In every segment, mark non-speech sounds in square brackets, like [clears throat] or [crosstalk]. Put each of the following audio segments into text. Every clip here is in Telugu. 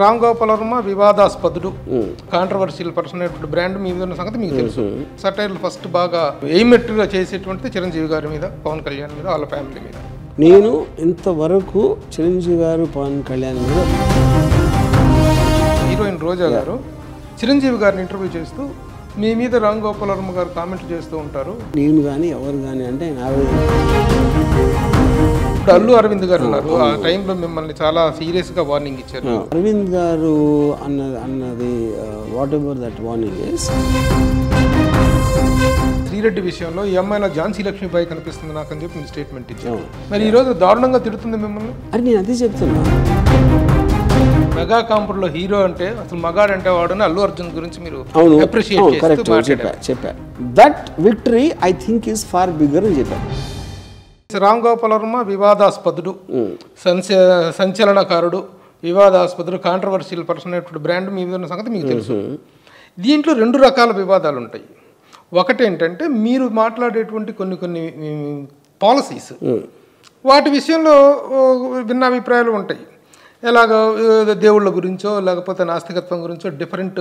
రామ్ గోపాల్ వర్మ వివాదాస్పదుడు కాంట్రవర్షియల్ పర్సన్ అనేటువంటి బ్రాండ్ మీ మీద ఉన్న సంగతి మీకు తెలుసు. సటైర్లు ఫస్ట్ బాగా ఎయిమెట్గా చేసేటువంటిది చిరంజీవి గారి మీద పవన్ కళ్యాణ్ మీద వాళ్ళ ఫ్యామిలీ మీద. నేను ఇంతవరకు చిరంజీవి గారు పవన్ కళ్యాణ్ మీద హీరోయిన్ రోజా గారు చిరంజీవి గారిని ఇంటర్వ్యూ చేస్తూ మీ మీద రామ్ గోపాల్ వర్మ గారు కామెంట్ చేస్తూ ఉంటారు. నేను కానీ ఎవరు కానీ అంటే ఆయన ఇప్పుడు అల్లు అరవింద్ గారు ఉన్నారు. ఆ టైంలో మిమ్మల్ని చాలా సీరియస్గా వార్నింగ్ ఇచ్చారు. అరవింద్ గారు అన్న అన్నది whatever that warning is Sri Reddy విషయంలో ఈ అమ్మాయిలో ఝాన్సీ లక్ష్మీబాయి కనిపిస్తుంది నాకు అని చెప్పి మీరు స్టేట్మెంట్ ఇచ్చారు. మరి ఈ రోజు దారుణంగా తిడుతుంది మిమ్మల్ని? అని నేను అదే చెప్తున్నా. మెగా కాంపులో హీరో అంటే అసలు మగాడు అంటే వాడని అల్లు అర్జున్ గురించి మీరు అవును. అప్రిషియేట్ చెప్పా చెప్పా. That victory I think is far bigger అని చెప్పాను రామ్ గోపాల్ వర్మ వివాదాస్పదుడు సంచ సంచలనకారుడు వివాదాస్పదుడు కాంట్రవర్షియల్ పర్సన్ అనేటువంటి బ్రాండ్ మీ మీద ఉన్న సంగతి మీకు తెలుసు. దీంట్లో రెండు రకాల వివాదాలు ఉంటాయి ఒకటి ఏంటంటే మీరు మాట్లాడేటువంటి కొన్ని కొన్ని పాలసీస్ వాటి విషయంలో ఓ, భిన్నాభిప్రాయాలు ఉంటాయి. ఎలాగ దేవుళ్ళ గురించో లేకపోతే నాస్తికత్వం గురించో different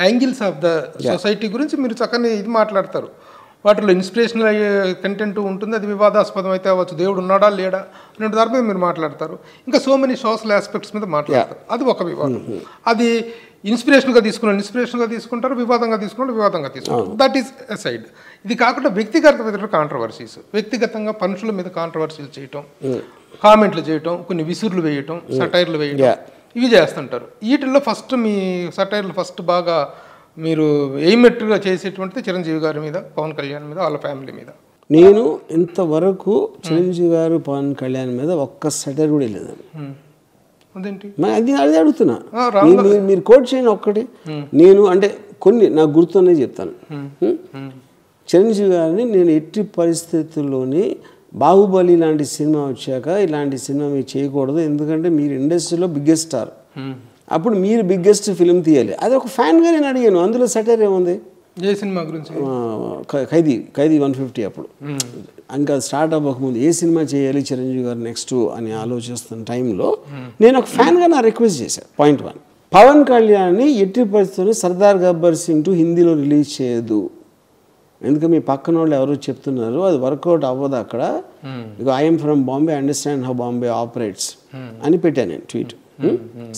angles of the society గురించి మీరు చక్కని ఇది మాట్లాడతారు. వాటిలో ఇన్స్పిరేషనల్ అయ్యే కంటెంట్ ఉంటుంది అది వివాదాస్పదం అయితే అవ్వచ్చు. దేవుడు ఉన్నాడా లేడా అనే దాని మీద మీరు మాట్లాడతారు. ఇంకా సో మెనీ సోషల్ ఆస్పెక్ట్స్ మీద మాట్లాడతారు. అది ఒక వివాదం. అది ఇన్స్పిరేషన్గా తీసుకున్న ఇన్స్పిరేషన్గా తీసుకుంటారు వివాదంగా తీసుకుంటారు వివాదంగా తీసుకుంటారు. దట్ ఈస్ సైడ్ ఇది కాకుండా వ్యక్తిగత కాంట్రవర్సీస్ వ్యక్తిగతంగా మనుషుల మీద కాంట్రవర్సీలు చేయటం కామెంట్లు చేయటం కొన్ని విసురులు వేయటం సటైర్లు వేయటం Yeah. ఇవి చేస్తుంటారు. వీటిల్లో ఫస్ట్ మీ సటైర్లు ఫస్ట్ బాగా మీరు ఎయిమెట్గా చేసేటువంటిది చిరంజీవి గారి మీద పవన్ కళ్యాణ్ మీద వాళ్ళ ఫ్యామిలీ మీద? నేను ఇంతవరకు చిరంజీవి గారు పవన్ కళ్యాణ్ మీద ఒక్క సెటర్ కూడా హ్మ్. అదేంటి? అది అది అడుగుతున్నా. మీరు- కోట్ చేయండి ఒక్కటి. నేను అంటే కొన్ని నాకు గుర్తున్నాయి చెప్తాను? చిరంజీవి గారిని నేను ఎట్టి పరిస్థితుల్లోని బాహుబలి లాంటి సినిమా వచ్చాక ఇలాంటి సినిమా మీరు చేయకూడదు. ఎందుకంటే మీరు ఇండస్ట్రీలో బిగ్గెస్ట్ స్టార్. అప్పుడు మీరు బిగ్గెస్ట్ ఫిలిం తీయాలి. అది ఒక ఫ్యాన్గా నేను అడిగాను. అందులో సెటర్ ఏముంది? ఏ సినిమా గురించి? ఖైదీ ఖైదీ వన్ ఫిఫ్టీ అప్పుడు. ఇంకా స్టార్ట్ అవ్వకముందు ఏ సినిమా చేయాలి చిరంజీవి గారు నెక్స్ట్ అని ఆలోచిస్తున్న టైంలో నేను ఒక ఫ్యాన్గా నా రిక్వెస్ట్ చేశాను పాయింట్ వన్ పవన్ కళ్యాణ్ని ఎట్టి పరిస్థితుల్లో సర్దార్ గబ్బర్ సింగ్ టు హిందీలో రిలీజ్ చేయదు ఎందుకంటే మీ పక్కన వాళ్ళు ఎవరో చెప్తున్నారు అది వర్కౌట్ అవ్వదు అక్కడ. ఇక I'm from Bombay understand how Bombay operates అని పెట్టాను నేను ట్వీట్.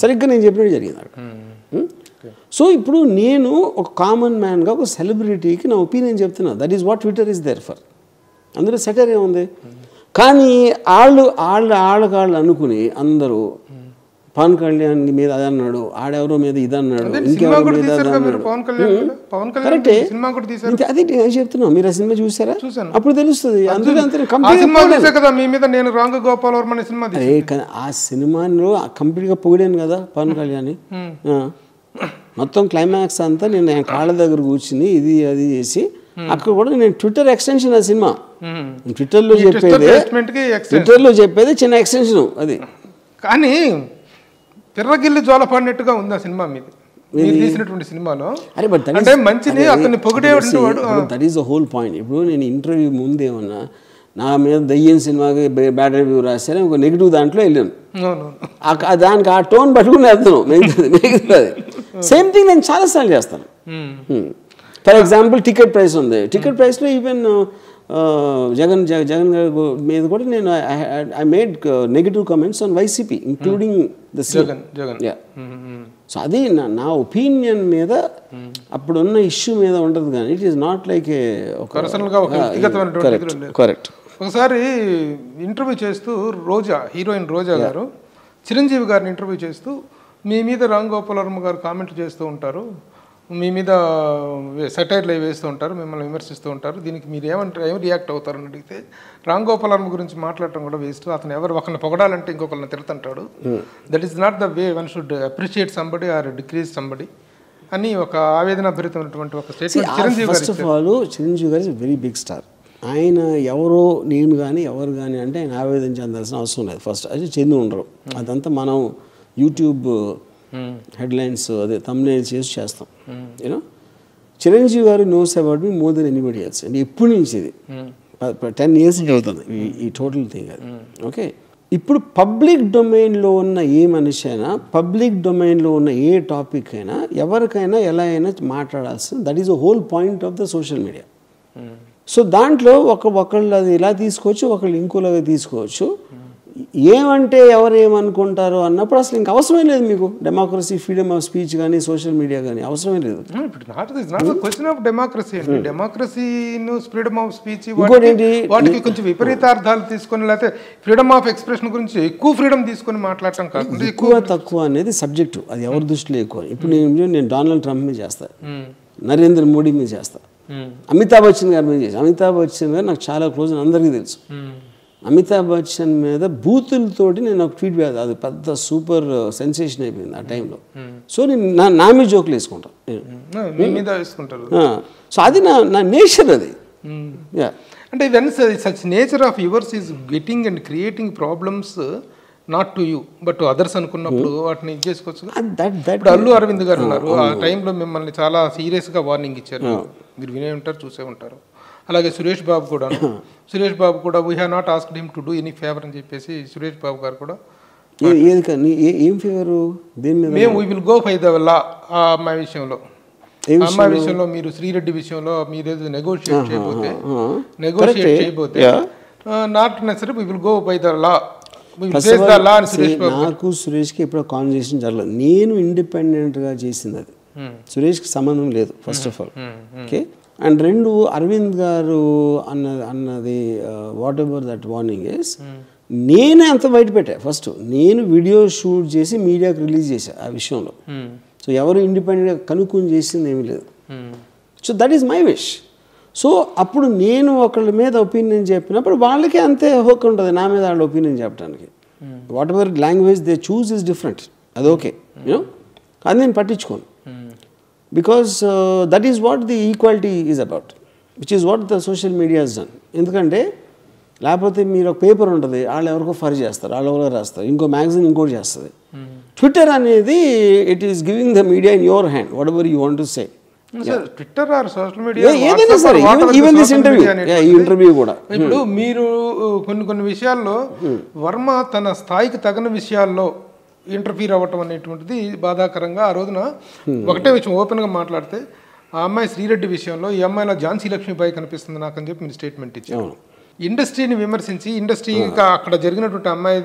సరిగ్గా నేను చెప్పినట్టు జరిగింది అక్కడ. Hmm? సో ఇప్పుడు నేను ఒక కామన్ మ్యాన్గా ఒక సెలబ్రిటీకి నా ఒపీనియన్ చెప్తున్నా. That is what Twitter is there for అందులో సెటర్ ఏముంది? కానీ వాళ్ళు వాళ్ళు వాళ్ళకాళ్ళు అనుకుని అందరూ పవన్ కళ్యాణ్ మీద అది అన్నాడు ఆడెవరో మీద ఇది అన్నాడు ఇంకెవరో మీద అది కరెక్టే. నేను చెప్తున్నా మీరు ఆ సినిమా చూసారా. అప్పుడు తెలుస్తుంది అంతే ఆ కంప్లీట్ సినిమాలో కంప్లీట్గా పొగిడాను కదా పవన్ కళ్యాణ్. మొత్తం క్లైమాక్స్ అంతా నేను కాళ్ళ దగ్గర కూర్చుని ఇది అది చేసి అక్కడ కూడా నేను ట్విట్టర్ ఎక్స్టెన్షన్ ఆ సినిమా. ట్విట్టర్లో చెప్పేది. ట్విట్టర్లో చెప్పేది చిన్న ఎక్స్టెన్షన్ అది. కానీ పిర్రగిల్లి జోలపడినట్టుగా ఉంది ఆ సినిమా మీద. మీరు తీసినటువంటి సినిమాలో. అరే బట్ అంటే మంచిని అతన్ని పొగిడేటువంటి వాడు that is the whole point ఇప్పుడు నేను ఇంటర్వ్యూ ముందేమన్నా నా మీద దయ్యం సినిమాకి బ్యాడ్ రివ్యూ రాశాను ఒక నెగిటివ్ దాంట్లో వెళ్ళాను. దానికి ఆ టోన్ పట్టుకుని మిగతాది మిగతాది సేమ్ థింగ్ నేను చాలాసార్లు చేస్తాను. ఫర్ ఎగ్జాంపుల్ టికెట్ ప్రైస్ ఉంది. టికెట్ ప్రైస్లో ఈవెన్ జగన్ జగ- జగన్ గారి మీద కూడా నేను I made negative comments on YCP including the Jagan Jagan. Yeah so అది నా ఒపీనియన్ మీద అప్పుడున్న ఇష్యూ మీద ఉంటుంది కానీ it is not like a correct ఉండేది. ఒకసారి ఇంటర్వ్యూ చేస్తూ రోజా హీరోయిన్ రోజా గారు చిరంజీవి గారిని ఇంటర్వ్యూ చేస్తూ మీ మీద రామ్ గోపాల్ వర్మ గారు కామెంట్లు చేస్తూ ఉంటారు. మీ మీద సెటైర్లు అవి వేస్తూ ఉంటారు మిమ్మల్ని విమర్శిస్తూ ఉంటారు. దీనికి మీరు ఏమంటారు ఏమి రియాక్ట్ అవుతారని అడిగితే రామ్ గోపాల్ వర్మ గురించి మాట్లాడటం కూడా వేస్ట్ అతను ఎవరు ఒకరిని పొగడాలంటే ఇంకొకరిని తిడుతుంటాడు. That is not the way one should appreciate somebody or decrease somebody అని ఒక ఆవేదన భరితమైనటువంటి ఒక స్టేట్మెంట్ చిరంజీవి గారు ఫస్ట్ ఆఫ్ ఆల్ చిరంజీవి గారు ఇస్ వెరీ బిగ్ స్టార్ ఆయన ఎవరో నేను కానీ ఎవరు కానీ అంటే ఆయన ఆవేదన చెందాల్సిన అవసరం లేదు. ఫస్ట్ అది చెంది ఉండరు. అదంతా మనం యూట్యూబ్ హెడ్లైన్స్ అదే తమ్నేల్ చేసి చేస్తాం. You know Chiranjeevi garu knows about me more than anybody else and ఎప్పటి నుంచి ఇది. టెన్ ఇయర్స్ అవుతుంది. ఈ- టోటల్ థింగ్ అది. ఓకే ఇప్పుడు పబ్లిక్ డొమైన్లో ఉన్న ఏ మనిషి అయినా పబ్లిక్ డొమైన్లో ఉన్న ఏ టాపిక్ అయినా ఎవరికైనా ఎలా అయినా మాట్లాడాల్సిన that is the whole point of the social media so దాంట్లో ఒక ఒకళ్ళు అది ఇలా తీసుకోవచ్చు ఒకళ్ళు ఇంకోలాగా తీసుకోవచ్చు. ఏమంటే ఎవరు ఏమనుకుంటారో అన్నప్పుడు అసలు ఇంక అవసరమే లేదు మీకు. డెమోక్రసీ ఫ్రీడమ్ ఆఫ్ స్పీచ్ కానీ సోషల్ మీడియా కానీ అవసరమే లేదు. క్వశ్చన్ ఆఫ్ డెమోక్రసీ అండి. Democracy freedom of speech? వాటికి కొంచెం విపరీతార్థాలు తీసుకొని లేకపోతే ఫ్రీడమ్ ఆఫ్ ఎక్స్ప్రెషన్ గురించి ఎక్కువ ఫ్రీడమ్ తీసుకొని మాట్లాడటం కాకుండా ఎక్కువ తక్కువ అనేది సబ్జెక్టు అది ఎవరి దృష్టిలో ఎక్కువ? ఇప్పుడు నేను నేను డొనాల్డ్ ట్రంప్ మీద చేస్తా. నరేంద్ర మోడీ మీద చేస్తా. అమితాబ్ బచ్చన్ గారి మీద చేస్తా. అమితాబ్ బచ్చన్ గారు నాకు చాలా క్లోజ్ అని అందరికీ తెలుసు. అమితాబ్ బచ్చన్ మీద బూతులతోటి నేను ఒక ట్వీట్ వేయాలి అది పెద్ద సూపర్ సెన్సేషన్ అయిపోయింది ఆ టైంలో. సో నేను నా నా మీద జోకులు వేసుకుంటాను సో అది నా నా నేచర్ అది. యా. అంటే when such nature of yours is getting and creating problems not to you but to others అనుకున్నప్పుడు వాటిని ఇది చేసుకోవచ్చు. అల్లు అరవింద్ గారు ఉన్నారు. ఆ టైంలో మిమ్మల్ని చాలా సీరియస్గా వార్నింగ్ ఇచ్చారు. మీరు వినే ఉంటారు చూసే ఉంటారు. అలాగే సురేష్ బాబు కూడా [coughs] సురేష్ బాబు కూడా we have not asked him to do any favour అని చెప్పేసి సురేష్ బాబు గారు కూడా ఏది కానీ ఏ- ఫేవరు దేని మీద? మేము we will go by the law ఆ అమ్మాయి విషయంలో. అమ్మాయి విషయంలో? మీరు శ్రీరెడ్డి విషయంలో మీరు నెగోషియేట్ చేయబోతే. Negotiate. చేయబోతే. Not necessary we will go by the law నాకు సురేష్కి ఎప్పుడో కాన్వర్జేషన్ జరగలేదు. నేను ఇండిపెండెంట్గా చేసింది అది. సురేష్కి సంబంధం లేదు first of all okay and రెండు అరవింద్ గారు అన్న అన్నది whatever that warning is నేనే అంత బయట పెట్టా. ఫస్ట్ నేను వీడియో షూట్ చేసి మీడియాకి రిలీజ్ చేశా ఆ విషయంలో. సో ఎవరు ఇండిపెండెంట్గా కనుక్కొని చేసింది ఏమీ లేదు. So that is my wish so అప్పుడు నేను ఒకళ్ళ మీద ఒపీనియన్ చెప్పినప్పుడు వాళ్ళకి అంతే హోక్ ఉంటుంది నా మీద వాళ్ళ ఒపీనియన్ చెప్పడానికి whatever language they choose is different అది ఓకే అది నేను పట్టించుకోను. Because that is what the equality is about which is what the social media is done ఎందుకంటే లేకపోతే మీరు ఒక పేపర్ ఉంటుంది వాళ్ళు ఎవరికో ఫర్ చేస్తారు వాళ్ళు ఎవరో రాస్తారు ఇంకో మ్యాగజైన్ ఇంకోటి చేస్తుంది. ట్విట్టర్ అనేది it is giving the media in your hand whatever you want to say Twitter or social media ఏదైనా సరే ఈవెన్ దిస్ ఇంటర్వ్యూ ఈ ఇంటర్వ్యూ కూడా. ఇప్పుడు మీరు కొన్ని కొన్ని విషయాల్లో వర్మ తన స్థాయికి తగిన విషయాల్లో ఇంటర్ఫీర్ అవ్వటం అనేటువంటిది బాధాకరంగా ఆ రోజున ఒకటే విషయం ఓపెన్గా మాట్లాడితే ఆ అమ్మాయి శ్రీరెడ్డి విషయంలో ఈ అమ్మాయిలో ఝాన్సీ లక్ష్మీబాయి కనిపిస్తుంది నాకు అని చెప్పి మీరు స్టేట్మెంట్ ఇచ్చారు. ఇండస్ట్రీని విమర్శించి ఇండస్ట్రీ అక్కడ జరిగినటువంటి అమ్మాయి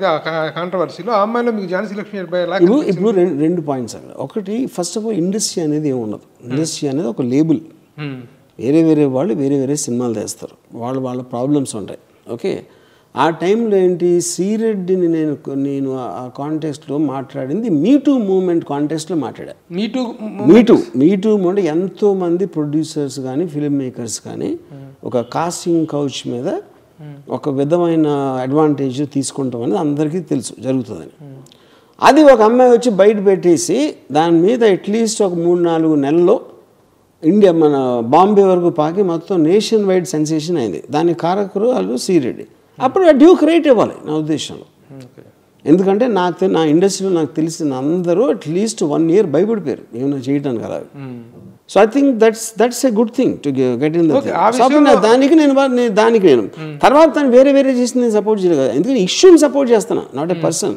కాంట్రవర్సీలో ఆ అమ్మాయిలో మీకు ఝాన్సీ లక్ష్మీబాయి ఇప్పుడు ఇప్పుడు రెండు పాయింట్స్ అక్కడ. ఒకటి ఫస్ట్ ఆఫ్ ఆల్ ఇండస్ట్రీ అనేది ఏమి ఉండదు ఇండస్ట్రీ అనేది ఒక లేబుల్. వేరే వేరే వాళ్ళు వేరే వేరే సినిమాలు తీస్తారు. వాళ్ళు వాళ్ళ ప్రాబ్లమ్స్ ఉంటాయి. ఓకే ఆ టైంలో ఏంటి? శ్రీరెడ్డిని నేను నేను ఆ కాంటెక్స్ట్లో మాట్లాడింది. మీ టూ మూమెంట్ కాంటెక్స్ట్లో మాట్లాడా. Me too me too me too అంటే ఎంతో మంది ప్రొడ్యూసర్స్ కానీ ఫిల్మ్ మేకర్స్ కానీ ఒక కాస్టింగ్ కౌచ్ మీద ఒక విధమైన అడ్వాంటేజ్ తీసుకుంటాం అనేది అందరికీ తెలుసు జరుగుతుందని. అది ఒక అమ్మాయి వచ్చి బయట పెట్టేసి దాని మీద అట్లీస్ట్ ఒక మూడు నాలుగు నెలల్లో ఇండియా మన బాంబే వరకు పాకి మొత్తం నేషన్ వైడ్ సెన్సేషన్ అయింది. దాని కారకులు వాళ్ళు శ్రీరెడ్డి అప్పుడు డ్యూ క్రియేట్ ఇవ్వాలి నా ఉద్దేశంలో. ఎందుకంటే నాకు నా ఇండస్ట్రీలో నాకు తెలిసిన అందరూ అట్లీస్ట్ వన్ ఇయర్ భయపడిపోయారు ఏమైనా చేయడానికి అలా. So I think that's that's a good thing to get in దానికి నేను దానికి నేను. తర్వాత తను వేరే వేరే చేసి నేను సపోర్ట్ చేయలేదు కదా. ఎందుకంటే ఇష్యూని సపోర్ట్ చేస్తున్నా నాట్ ఎ పర్సన్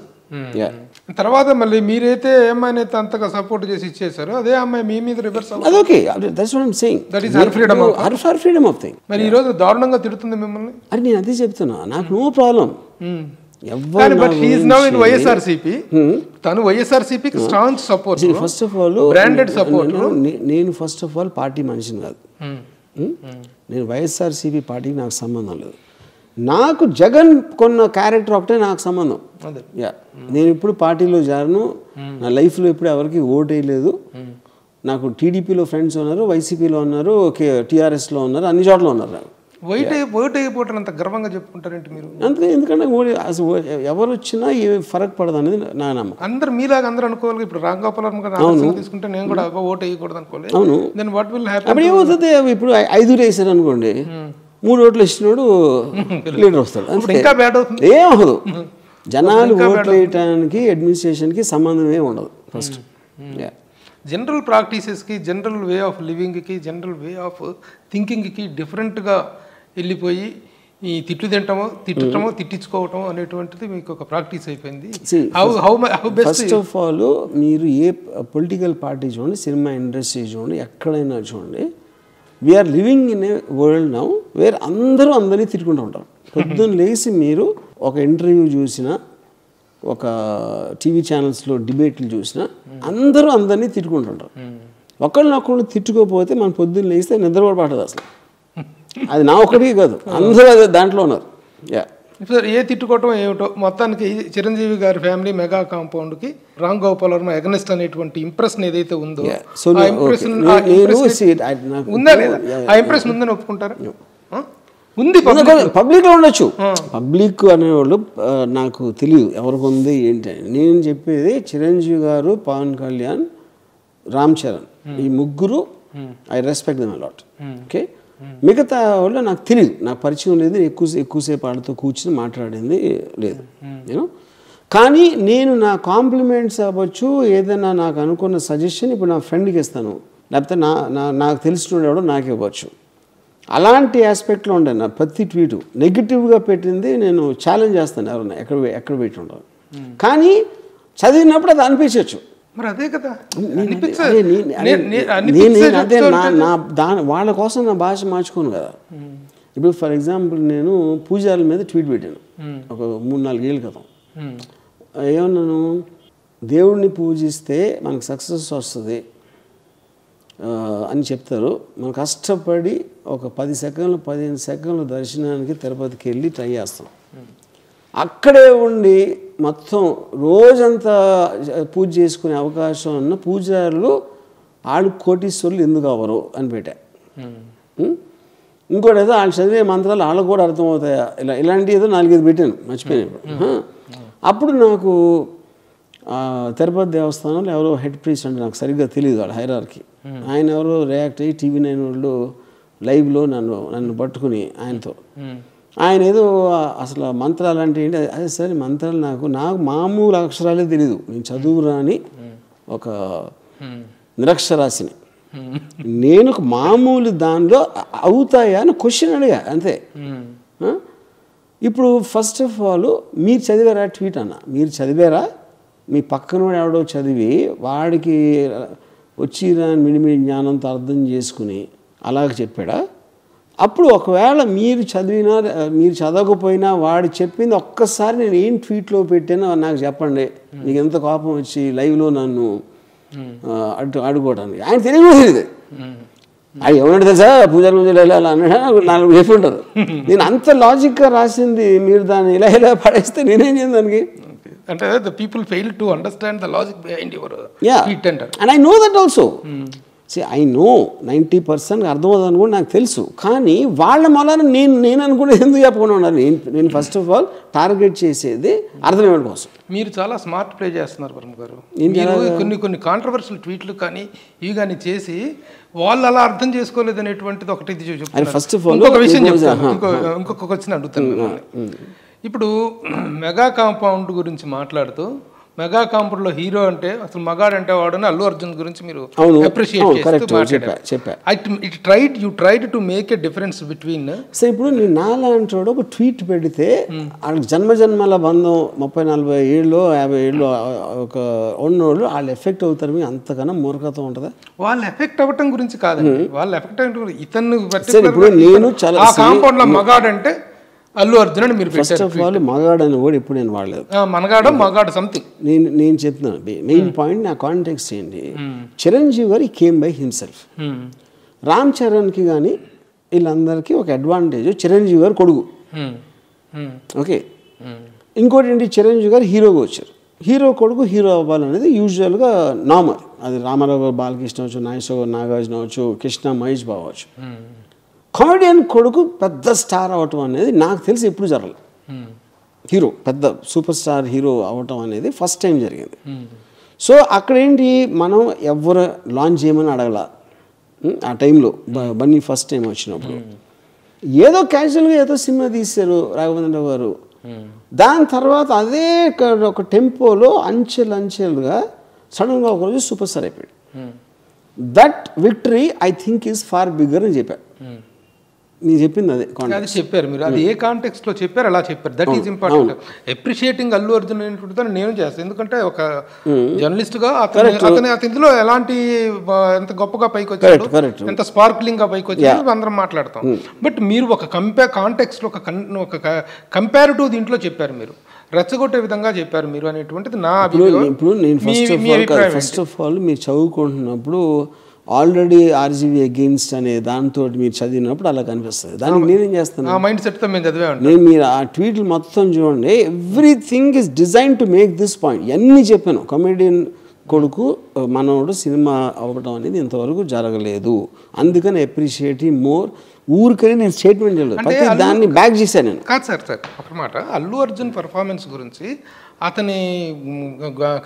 తర్వాత మళ్ళీ మీరైతే ఏ అమ్మాయిని అయితే అంతగా సపోర్ట్ చేసి ఇచ్చేసారో అదే అమ్మాయి మీ మీద రివర్స్ అది okay that's what I'm saying is her freedom of- her for freedom of thing మరి ఈ రోజు దారుణంగా తిడుతుంది మిమ్మల్ని? అది నేను అదే చెప్తున్నా. నాకు నో ప్రాబ్లం కానీ but he is now in YSRCP తను వైఎస్ఆర్సీపీకి strong support first of all Branded support. నేను ఫస్ట్ ఆఫ్ ఆల్ పార్టీ మనిషిని కాదు. Hmm? నేను వైఎస్ఆర్సీపీ పార్టీకి నాకు సంబంధం లేదు. నాకు జగన్ కొన్న క్యారెక్టర్ ఒకటే నాకు సంబంధం. యా. నేను ఇప్పుడు పార్టీలో జారను. నా లైఫ్లో ఇప్పుడు ఎవరికి ఓట్ వేయలేదు నాకు టీడీపీలో ఫ్రెండ్స్ ఉన్నారు వైసీపీలో ఉన్నారు టీఆర్ఎస్లో ఉన్నారు అన్ని చోట్ల ఉన్నారు. వైట్ ఓట్ అయిపోవటం అంత గర్వంగా చెప్పుకుంటారేంటి మీరు? అందుకే ఎందుకంటే అసలు ఎవరు వచ్చినా ఏ ఫరక్ పడదు అనేది నా నమ్మకం. అందరు మీలాగా అందరూ అనుకోవాలి ఇప్పుడు రామ్ గోపాలం గారు తీసుకుంటే నేను కూడా ఓట్ వేయకూడదు అనుకోలేదు అవును. దెన్ వాట్ విల్ హ్యాపీ ఇప్పుడు ఐదుగురు వేసారు అనుకోండి మూడు ఓట్లు ఇచ్చినోడు [laughs] లీడర్ వస్తాడు. ఇంకా ఏమవదు [laughs] జనాలు ఓట్లు వేయటానికి అడ్మినిస్ట్రేషన్కి సంబంధమే ఉండదు ఫస్ట్ జనరల్ ప్రాక్టీసెస్కి జనరల్ వే ఆఫ్ లివింగ్కి జనరల్ వే ఆఫ్ థింకింగ్కి డిఫరెంట్గా వెళ్ళిపోయి ఈ తిట్లు తింటమో తిట్టటమో తిట్టించుకోవటం అనేటువంటిది మీకు ఒక ప్రాక్టీస్ అయిపోయింది. ఫస్ట్ ఆఫ్ ఆల్ మీరు ఏ పొలిటికల్ పార్టీ చూడండి సినిమా ఇండస్ట్రీ చూడండి ఎక్కడైనా చూడండి we're living in a world now where అందరూ అందరినీ తిట్టుకుంటూ ఉంటారు. పొద్దున్న లేచి మీరు ఒక ఇంటర్వ్యూ చూసినా ఒక టీవీ ఛానల్స్లో డిబేట్లు చూసినా అందరూ అందరినీ తిట్టుకుంటుంటారు ఒకళ్ళనొకళ్ళు తిట్టుకోకపోతే మనం పొద్దున్న లేస్తే నిద్ర కూడా పట్టదు అసలు. అది నా ఒక్కడికి కాదు. అందరూ అదే దాంట్లో ఉన్నారు. యా సార్ ఏ తిట్టుకోవటం ఏమిటో మొత్తానికి చిరంజీవి గారి ఫ్యామిలీ మెగా కాంపౌండ్కి రామ్ గోపాల్ వర్మ ఎగనెస్ట్ అనేటువంటి ఇంప్రెషన్ ఏదైతే ఉందో. So, ఆ ఇంప్రెషన్ ఉందా లేదా? ఆ ఉందని ఒప్పుకుంటారా? ఉంది. పబ్లిక్లో ఉండొచ్చు. పబ్లిక్ అనేవాళ్ళు నాకు తెలియదు. ఎవరికి ఉంది ఏంటి నేను చెప్పేది చిరంజీవి గారు పవన్ కళ్యాణ్ రామ్ చరణ్. ఈ ముగ్గురు I respect them a lot okay మిగతా వాళ్ళు నాకు తెలియదు నాకు పరిచయం లేదు. ఎక్కువ ఎక్కువసేపు వాళ్ళతో కూర్చుని మాట్లాడింది లేదు. నేను కానీ నేను నా కాంప్లిమెంట్స్ అవ్వచ్చు ఏదైనా నాకు అనుకున్న సజెషన్ ఇప్పుడు నా ఫ్రెండ్కి ఇస్తాను. లేకపోతే నా నా నాకు తెలిసిన ఎవడో నాకు ఇవ్వచ్చు. అలాంటి ఆస్పెక్ట్లో ఉండే నా ప్రతి ట్వీటు నెగిటివ్గా పెట్టింది నేను ఛాలెంజ్ చేస్తాను ఎవరన్నా ఎక్కడ ఎక్కడ పెట్టి ఉంటాను కానీ చదివినప్పుడు అది అనిపించవచ్చు మరి అదే కదా. అదే నే- దాని వాళ్ళ కోసం నా భాష మార్చుకోను కదా. ఇప్పుడు ఫర్ ఎగ్జాంపుల్ నేను పూజారుల మీద ట్వీట్ పెట్టాను. ఒక మూడు నాలుగేళ్ళ క్రితం. ఏమన్నాను? దేవుడిని పూజిస్తే మనకు సక్సెస్ వస్తుంది అని చెప్తారు. మనం కష్టపడి ఒక పది సెకండ్లు పదిహేను సెకండ్లు దర్శనానికి తిరుపతికి వెళ్ళి ట్రై చేస్తాం. అక్కడే ఉండి మొత్తం రోజంతా పూజ చేసుకునే అవకాశం ఉన్న పూజారులు ఆడు కోటీశ్వరులు ఎందుకు అవ్వరు అని పెట్టా. ఉం? ఇంకోటి ఏదో వాళ్ళు చదివే మంత్రాలు వాళ్ళకు కూడా అర్థమవుతాయా? ఇలా ఇలాంటి ఏదో నాలుగైదు పెట్టాను మర్చిపోయాను ఇప్పుడు. ఆ. అప్పుడు నాకు తిరుపతి దేవస్థానంలో ఎవరో హెడ్ ప్రీస్ట్ అంటే నాకు సరిగ్గా తెలియదు వాళ్ళ హైరార్కి. ఆయన ఎవరో రియాక్ట్ అయ్యి టీవీ నైన్ వాళ్ళు లైవ్లో నన్ను నన్ను పట్టుకుని ఆయనతో. ఆయన ఏదో అసలు మంత్రాలు అంటే ఏంటి? అదే- అదే సరే మంత్రాలు నాకు నాకు మామూలు అక్షరాలే తెలియదు నేను చదువు రాని ఒక నిరక్షరాశిని నేను ఒక మామూలు దానిలో అవుతాయా అని క్వశ్చన్ అడిగా అంతే. ఇప్పుడు ఫస్ట్ ఆఫ్ ఆల్ మీరు చదివారా ట్వీట్ అన్న? మీరు చదివారా? మీ పక్కన ఎవడో చదివి వాడికి వచ్చి మిడిమిడి జ్ఞానంతో అర్థం చేసుకుని అలాగ చెప్పాడా? అప్పుడు ఒకవేళ మీరు చదివినా మీరు చదవకపోయినా వాడు చెప్పింది ఒక్కసారి నేను ఏం ట్వీట్లో పెట్టానో నాకు చెప్పండి. మీకు ఎంత కోపం వచ్చి లైవ్లో నన్ను ఆ, అడ్డు అడుకోవడానికి ఆయన తెలియదు తెలియదు అది ఎవరంటే తెలుసా? పూజలు పూజలు ఇలా ఇలా అన్నాడు? నాకు నాలుగు చెప్పి ఉంటారు. నేను అంత లాజిక్గా రాసింది మీరు దాన్ని ఇలా ఇలా పడేస్తే నేనేం చేయను దానికి? అంటే the people fail to understand the logic behind your ya and I know that also see I know ninety percent అర్థమవుతుందని కూడా నాకు తెలుసు. కానీ వాళ్ళ మూలాన నేను నేను అనుకునే ఎందుకు చెప్పకుండా ఉన్నారు? నేను నేను ఫస్ట్ ఆఫ్ ఆల్ టార్గెట్ చేసేది అర్థమయ్యడం కోసం? మీరు చాలా స్మార్ట్ ప్లే చేస్తున్నారు వర్మ గారు. కొన్ని కొన్ని కాంట్రవర్షియల్ ట్వీట్లు కానీ ఇవి కానీ చేసి వాళ్ళు అలా అర్థం చేసుకోలేదు అనేటువంటిది ఒకటి ఇది. అది first of all, ఇంకొక విషయం చెప్తాను. ఇంకొక వచ్చిన అడుగుతాను. ఇప్పుడు [clears throat] మెగా కాంపౌండ్ గురించి మాట్లాడుతూ మెగా కాంపౌండ్లో హీరో అంటే అసలు మగాడు అంటే వాడని అల్లు అర్జున్ గురించి మీరు అప్రిషియేట్ చేస్తూ మాట్లాడారు. It tried you tried to make a difference between so ఇప్పుడు నేను నాలాంటి వాడు ఒక ట్వీట్ పెడితే వాళ్ళకి జన్మ జన్మల బంధం ముప్పై నలభై ఏళ్ళు యాభై ఏళ్ళు ఒక ఉన్నోళ్ళు వాళ్ళు ఎఫెక్ట్ అవుతారు మీకు అంతకన్నా మూర్ఖత ఉంటుందా? వాళ్ళు ఎఫెక్ట్ అవ్వటం గురించి కాదండి. వాళ్ళు ఎఫెక్ట్ అవ్వటం ఇతను సరే, ఇప్పుడు నేను చాలా- ఆ కాంపౌండ్లో మగాడు అంటే అల్లు అర్జున్ అని మీరు ఫస్ట్ ఆఫ్ ఆల్ మగాడు అని కూడా ఎప్పుడు నేను వాడలేదు. మనగాడు మగాడు సంథింగ్ నేను నేను చెప్తున్నాను. మెయిన్ పాయింట్ నా కాంటెక్స్ట్ ఏంటి? Chiranjeevi garu came by himself Ram చరణ్కి కానీ వీళ్ళందరికీ ఒక అడ్వాంటేజ్ చిరంజీవి గారు కొడుకు. ఓకే ఇంకోటి ఏంటి? చిరంజీవి గారు హీరోగా వచ్చారు. హీరో కొడుకు హీరో అవ్వాలనేది యూజువల్గా నార్మల్ అది రామారావు గారు బాలకృష్ణ అవచ్చు నాగేశ్వర గారు నాగార్జున అవచ్చు కృష్ణ మహేష్ బాబు అవచ్చు కామెడియన్ కొడుకు పెద్ద స్టార్ అవటం అనేది నాకు తెలిసి ఎప్పుడు జరగలేదు. హీరో పెద్ద సూపర్ స్టార్ హీరో అవటం అనేది ఫస్ట్ టైం జరిగింది. సో అక్కడ ఏంటి మనం ఎవరు లాంచ్ చేయమని అడగల. ఉం, ఆ టైంలో బన్నీ ఫస్ట్ టైం వచ్చినప్పుడు. ఏదో క్యాజువల్గా ఏదో సినిమా తీశారు రాఘవేంద్రరావు గారు. దాని తర్వాత అదే ఒక టెంపోలో అంచెలు అంచెలుగా సడన్గా ఒకరోజు సూపర్ స్టార్ అయిపోయాడు. That victory I think is far bigger అని చెప్పారు నేను చెప్పింది అదే అది చెప్పారు మీరు. అది ఏ కాంటెక్స్ట్లో చెప్పారు అలా చెప్పారు. That is important appreciating Allu Arjun అనేటువంటిది నేను చేస్తాను ఎందుకంటే ఒక జర్నలిస్ట్గా అతను అతని అతని ఇందులో ఎలాంటి ఎంత గొప్పగా పైకి వచ్చాడు. ఎంత స్పార్క్లింగ్గా పైకి వచ్చాడు అందరం మాట్లాడతాం. బట్ మీరు ఒక కంపే కాంటెక్స్ట్లో ఒక కన్- ఒక కంపారిటివ్ దీంట్లో చెప్పారు మీరు. రెచ్చగొట్టే విధంగా చెప్పారు మీరు అనేటువంటిది నా ఇప్పుడు నేను first of all first of all మీరు చదువుకుంటున్నప్పుడు ఆల్రెడీ ఆర్జీబీ అగెయిన్స్ట్ అనే దాంతో మీరు చదివినప్పుడు అలా కనిపిస్తుంది. దానికి నేనేం చేస్తాను? మైండ్ సెట్తో మేము చదివే ఉంటాం. నేను మీరు ఆ ట్వీట్లు మొత్తం చూడండి. Everything is design to make this point అన్నీ చెప్పాను? కమెడియన్ కొడుకు మనోడు సినిమా అవ్వడం అనేది ఇంతవరకు జరగలేదు. అందుకని అప్రిషియేట్ మోర్ ఊరికనే నేను స్టేట్మెంట్ చేయలేదు. ప్రతి దాన్ని బ్యాక్ చేశాను నేను. కాదు సార్ సార్ ఒక మాట. అల్లు అర్జున్ పర్ఫార్మెన్స్ గురించి అతని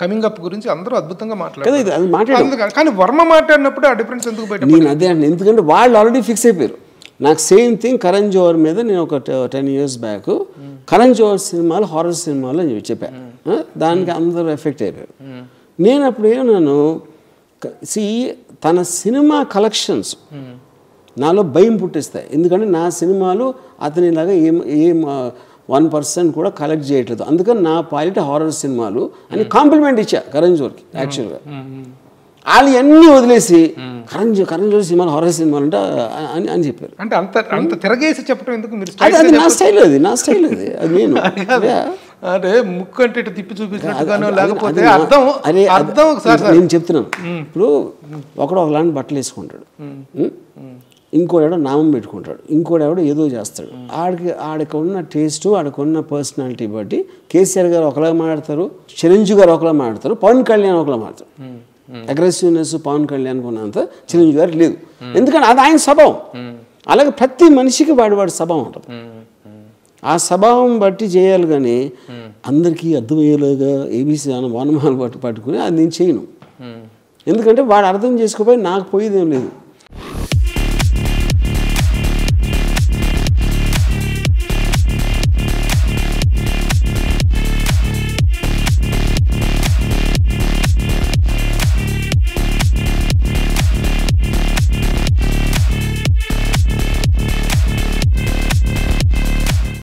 కమింగ్ అప్ గురించి అందరూ అద్భుతంగా మాట్లాడారు. కానీ వర్మ మాట్లాడినప్పుడు ఆ డిఫరెన్స్ ఎందుకు బయట నేను అదే అండి ఎందుకంటే వాళ్ళు ఆల్రెడీ ఫిక్స్ అయిపోయారు. నాకు సేమ్ థింగ్ కరణ్ జోహర్ మీద నేను ఒక ten years back Karan Johar సినిమాలు హారర్ సినిమాలు అని చెప్పాను? దానికి అందరూ ఎఫెక్ట్ అయిపోయారు. నేను అప్పుడు ఏమన్నాను సి తన సినిమా కలెక్షన్స్ నాలో భయం పుట్టిస్తాయి. ఎందుకంటే నా సినిమాలు అతనిలాగా ఏం ఏం వన్ పర్సెంట్ కూడా కలెక్ట్ చేయట్లేదు. అందుకని నా పాలిట హారర్ సినిమాలు అని కాంప్లిమెంట్ ఇచ్చా కరణ్ జోర్కి యాక్చువల్గా. వాళ్ళు అన్నీ వదిలేసి కరణ్ కరణ్ జోర్ సినిమాలు హారర్ సినిమాలు అంటే అని అని చెప్పారు. అంటే అంత అంత తిరగేసి చెప్పడం ఎందుకు మీరు అది అది నా స్టైల్ అది నా స్టైల్ అది అది నేను. [laughs] అంటే ముక్కు అంటే ఇటు తిప్పి చూపించినట్టుగానో అది- లేకపోతే అది అర్థం అరే అది- అర్థం ఒకసారి సార్ నేను చెప్తున్నాను. ఇప్పుడు ఒకడు ఒకలాంటి బట్టలు వేసుకుంటాడు? ఇంకోడెవడో నామం పెట్టుకుంటాడు ఇంకోడెవడో ఏదో చేస్తాడు. ఆడికి ఆడికి ఉన్న టేస్ట్ ఆడికి ఉన్న పర్సనాలిటీ బట్టి కేసీఆర్ గారు ఒకలా మాట్లాడతారు చిరంజీవి గారు ఒకలా మాట్లాడతారు పవన్ కళ్యాణ్ ఒకలా మాట్లాడతారు. అగ్రెసివ్నెస్ పవన్ కళ్యాణ్ ఉన్నంత చిరంజీవి గారికి లేదు. ఎందుకంటే అది ఆయన స్వభావం. అలాగే ప్రతి మనిషికి వాడి వాడి స్వభావం ఉంటుంది. ఆ స్వభావం బట్టి చేయాలి కానీ అందరికీ అర్థమయ్యేలాగా ఏబీసీ అన్న వనమాలు పట్టు పట్టుకుని అది నేను చేయను. ఎందుకంటే వాడు అర్థం చేసుకోపోయి నాకు పోయేదేం లేదు.